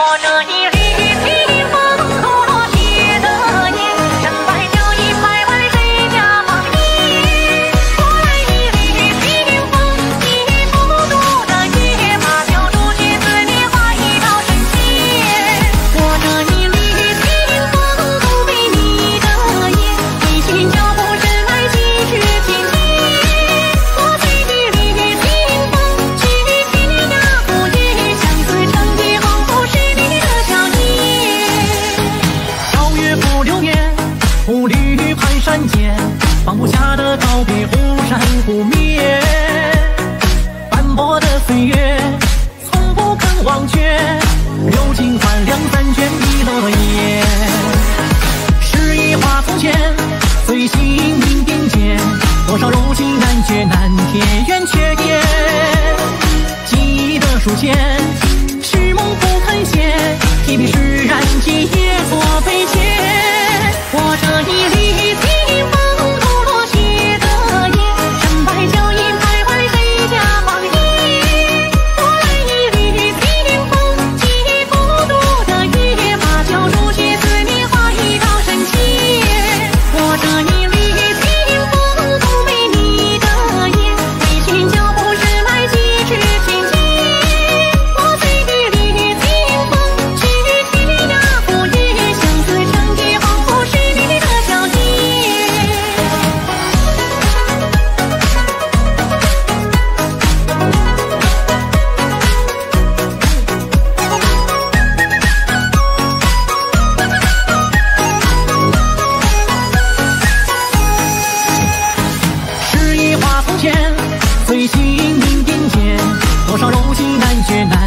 我这一路放不下的告别，忽闪忽灭。斑驳的岁月，从不肯忘却。如今换两三卷碧落叶。诗意化从前，随心云并肩。多少柔情难绝难填圆缺。记忆的书签，柔情难绝难